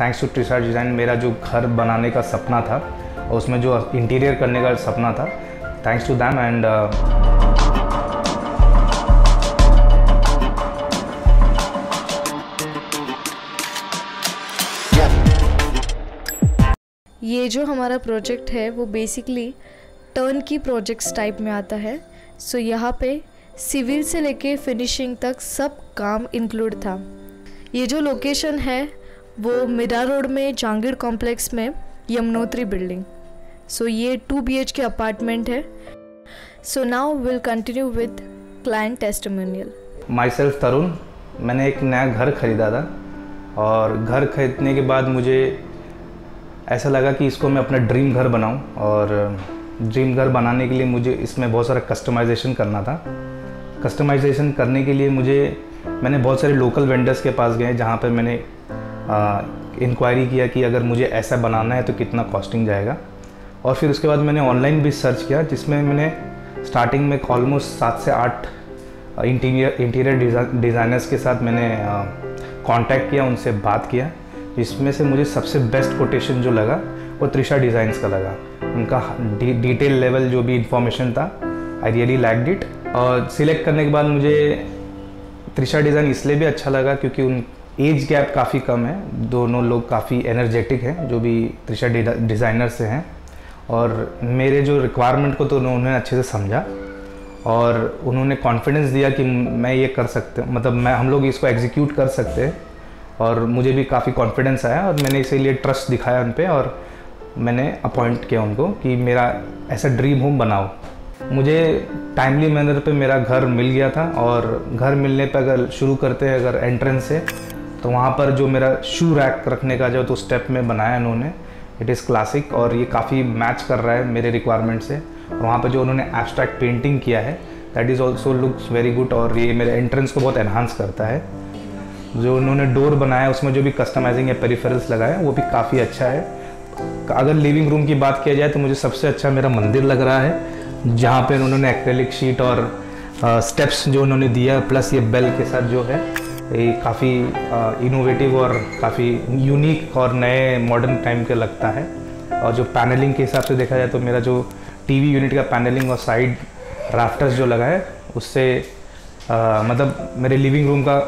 Thanks to Trisha design मेरा जो घर बनाने का सपना था और उसमें जो इंटीरियर करने का सपना था थैंक्स टू दैम एंड ये जो हमारा प्रोजेक्ट है वो basically turnkey projects type में आता है। सो so, यहाँ पे सिविल से लेके फिनिशिंग तक सब काम इंक्लूड था। ये जो लोकेशन है वो मिरा रोड में जहांगीर कॉम्प्लेक्स में यमुनोत्री बिल्डिंग। सो ये two B H K apartment है। So now will continue with client testimonial myself Tarun मैंने एक नया घर ख़रीदा था और घर खरीदने के बाद मुझे ऐसा लगा कि इसको मैं अपना ड्रीम घर बनाऊँ और ड्रीम घर बनाने के लिए मुझे इसमें बहुत सारा कस्टमाइजेशन करना था। कस्टमाइजेशन करने के लिए मुझे, मैंने बहुत सारे लोकल वेंडर्स के पास गए जहाँ पर मैंने इंक्वायरी किया कि अगर मुझे ऐसा बनाना है तो कितना कॉस्टिंग जाएगा। और फिर उसके बाद मैंने ऑनलाइन भी सर्च किया, जिसमें मैंने स्टार्टिंग में ऑलमोस्ट सात से आठ इंटीरियर इंटीरियर डिज़ाइनर्स के साथ मैंने कांटेक्ट किया, उनसे बात किया, जिसमें से मुझे सबसे बेस्ट कोटेशन जो लगा, वो त्रिशा डिज़ाइंस का लगा। उनका डिटेल लेवल जो भी इंफॉर्मेशन था आई रियली लाइक डिट और सिलेक्ट करने के बाद मुझे त्रिशा डिज़ाइन इसलिए भी अच्छा लगा, क्योंकि उन एज गैप काफ़ी कम है। दोनों लोग काफ़ी एनर्जेटिक हैं, जो भी त्रिशा डिज़ाइनर से हैं। और मेरे जो रिक्वायरमेंट को तो उन्होंने अच्छे से समझा। और उन्होंने कॉन्फिडेंस दिया कि मैं ये कर सकते मतलब मैं हम लोग इसको एग्जीक्यूट कर सकते हैं। और मुझे भी काफ़ी कॉन्फिडेंस आया और मैंने इसीलिए ट्रस्ट दिखाया उन पर और मैंने अपॉइंट किया उनको कि मेरा ऐसा ड्रीम होम बनाओ। मुझे टाइमली मैनर पे मेरा घर मिल गया था और घर मिलने पे अगर शुरू करते हैं, अगर एंट्रेंस से तो वहाँ पर जो मेरा शू रैक रखने का जो तो स्टेप में बनाया उन्होंने इट इज़ क्लासिक और ये काफ़ी मैच कर रहा है मेरे रिक्वायरमेंट से। और वहाँ पर जो उन्होंने एब्स्ट्रैक्ट पेंटिंग किया है that is also looks very good और ये मेरे एंट्रेंस को बहुत एनहांस करता है। जो उन्होंने डोर बनाया, उसमें जो भी कस्टमाइजिंग या पेरीफेरल्स लगाया, वो भी काफ़ी अच्छा है। अगर लिविंग रूम की बात किया जाए तो मुझे सबसे अच्छा मेरा मंदिर लग रहा है, जहाँ पे उन्होंने एक्रेलिक शीट और स्टेप्स जो उन्होंने दिया प्लस ये बेल के साथ जो है ये काफ़ी इनोवेटिव और काफ़ी यूनिक और नए मॉडर्न टाइम के लगता है। और जो पैनलिंग के हिसाब से देखा जाए तो मेरा जो टीवी यूनिट का पैनलिंग और साइड राफ्टर्स जो लगा है उससे आ, मतलब मेरे लिविंग रूम का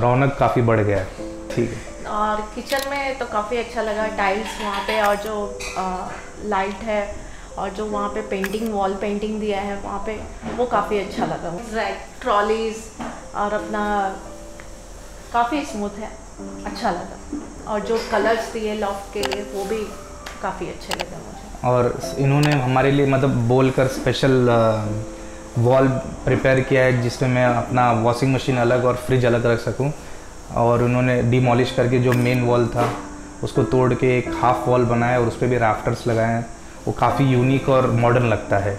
रौनक काफ़ी बढ़ गया है। ठीक है। और किचन में तो काफ़ी अच्छा लगा टाइल्स वहाँ पे और जो आ, लाइट है और जो वहाँ पे पेंटिंग वॉल पेंटिंग दिया है वहाँ पे वो काफ़ी अच्छा लगा। ट्रॉलीज और अपना काफ़ी स्मूथ है। अच्छा लगा। और जो कलर्स दिए लॉफ्ट के लिए वो भी काफ़ी अच्छे लगे मुझे। और इन्होंने हमारे लिए मतलब बोल कर स्पेशल वॉल प्रिपेयर किया है, जिसमें मैं अपना वॉशिंग मशीन अलग और फ्रिज अलग रख सकूँ। और उन्होंने डिमोलिश करके जो मेन वॉल था, उसको तोड़ के एक हाफ़ वॉल बनाया और उस पर भी राफ्टर्स लगाए हैं। वो काफ़ी यूनिक और मॉडर्न लगता है।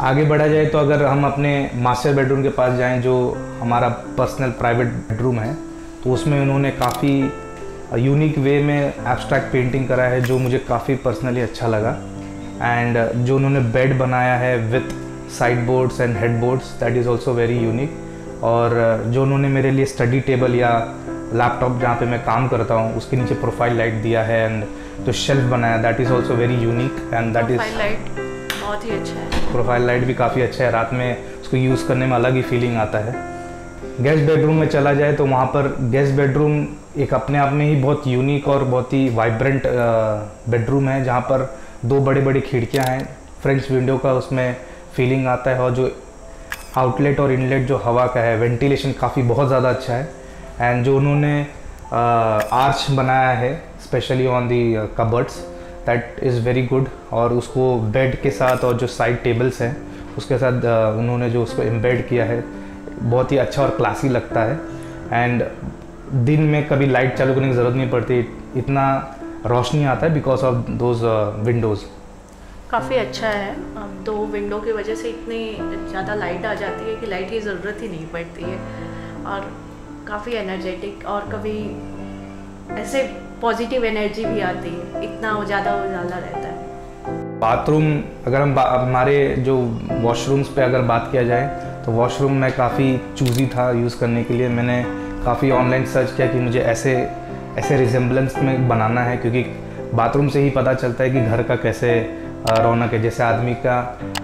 आगे बढ़ा जाए तो अगर हम अपने मास्टर बेडरूम के पास जाएँ, जो हमारा पर्सनल प्राइवेट बेडरूम है तो उसमें उन्होंने काफ़ी यूनिक वे में एब्स्ट्रैक्ट पेंटिंग करा है जो मुझे काफ़ी पर्सनली अच्छा लगा। एंड जो उन्होंने बेड बनाया है with side boards and head boards that is also very unique और जो उन्होंने मेरे लिए स्टडी टेबल या लैपटॉप जहाँ पे मैं काम करता हूँ उसके नीचे प्रोफ़ाइल लाइट दिया है एंड जो शेल्फ बनाया that is also very unique and that is light बहुत ही अच्छा है। प्रोफ़ाइल लाइट भी काफ़ी अच्छा है। रात में उसको यूज़ करने में अलग ही फीलिंग आता है। गेस्ट बेडरूम में चला जाए तो वहाँ पर गेस्ट बेडरूम एक अपने आप में ही बहुत यूनिक और बहुत ही वाइब्रेंट बेडरूम है, जहाँ पर दो बड़ी बड़ी खिड़कियाँ हैं। फ्रेंच विंडो का उसमें फीलिंग आता है और जो आउटलेट और इनलेट जो हवा का है, वेंटिलेशन काफ़ी बहुत ज़्यादा अच्छा है। एंड जो उन्होंने आर्च बनाया है, specially on the cupboards, that is very good. और उसको बेड के साथ और जो साइड टेबल्स हैं, उसके साथ उन्होंने जो उसको एम्बेड किया है बहुत ही अच्छा और क्लासी लगता है। एंड दिन में कभी लाइट चालू करने की ज़रूरत नहीं पड़ती। इतना रोशनी आता है बिकॉज़ ऑफ़ दोज विंडोज़ काफ़ी अच्छा है। दो विंडो की वजह से इतनी ज़्यादा लाइट आ जाती है कि लाइट की ज़रूरत ही नहीं पड़ती है। और काफ़ी एनर्जेटिक और कभी ऐसे पॉजिटिव एनर्जी भी आती है। इतना ज़्यादा उजाला रहता है। बाथरूम अगर हम हमारे जो वॉशरूम्स पे अगर बात किया जाए तो वॉशरूम में काफ़ी चूज़ी था यूज़ करने के लिए। मैंने काफ़ी ऑनलाइन सर्च किया कि मुझे ऐसे ऐसे रिजेम्बलेंस में बनाना है, क्योंकि बाथरूम से ही पता चलता है कि घर का कैसे रौनक है। जैसे आदमी का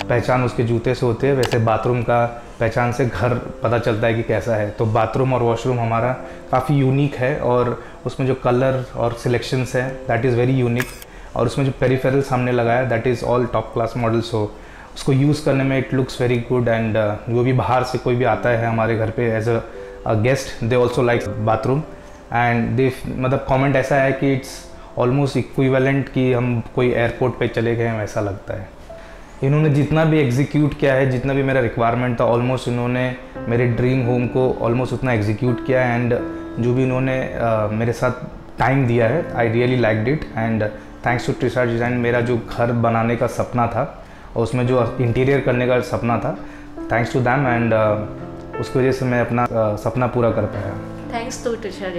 पहचान उसके जूते से होते हैं, वैसे बाथरूम का पहचान से घर पता चलता है कि कैसा है। तो बाथरूम और वॉशरूम हमारा काफ़ी यूनिक है और उसमें जो कलर और सिलेक्शंस है दैट इज़ वेरी यूनिक और उसमें जो पेरीफेरल्स हमने लगाया that is all top class models हो। उसको यूज़ करने में it looks very good and जो भी बाहर से कोई भी आता है हमारे घर पे as a guest they also like bathroom and they मतलब कमेंट ऐसा है कि इट्स ऑलमोस्ट इक्विवेलेंट कि हम कोई एयरपोर्ट पे चले गए हैं वैसा लगता है। इन्होंने जितना भी एग्जीक्यूट किया है जितना भी मेरा रिक्वायरमेंट था ऑलमोस्ट इन्होंने मेरे ड्रीम होम को ऑलमोस्ट उतना एग्जीक्यूट किया है एंड जो भी इन्होंने uh, मेरे साथ टाइम दिया है I really like it and thanks to Trisha design मेरा जो घर बनाने का सपना था और उसमें जो इंटीरियर करने का सपना था थैंक्स टू दैम एंड उसकी वजह से मैं अपना uh, सपना पूरा कर पाया। Thanks to teacher